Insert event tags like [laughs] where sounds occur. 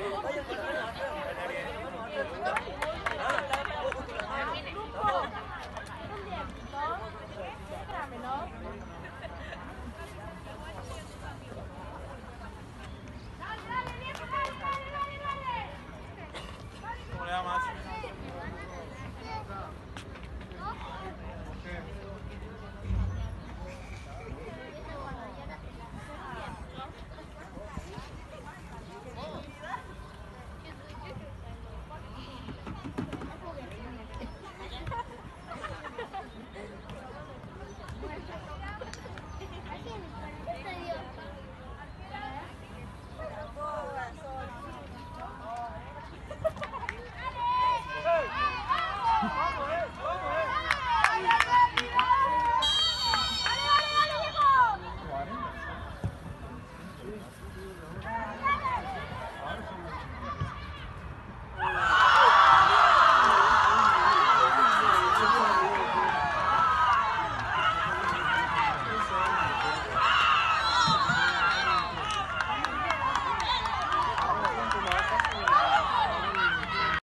[laughs] [laughs] மாட்டேன்